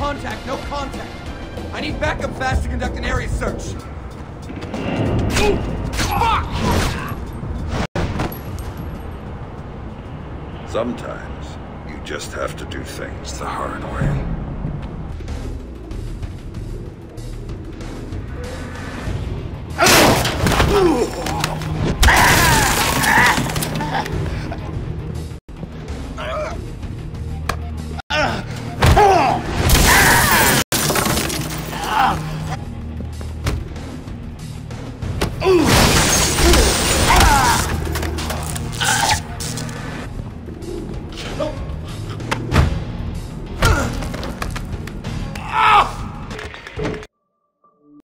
contact, no contact. I need backup fast to conduct an area search. Sometimes you just have to do things the hard way. Ooh!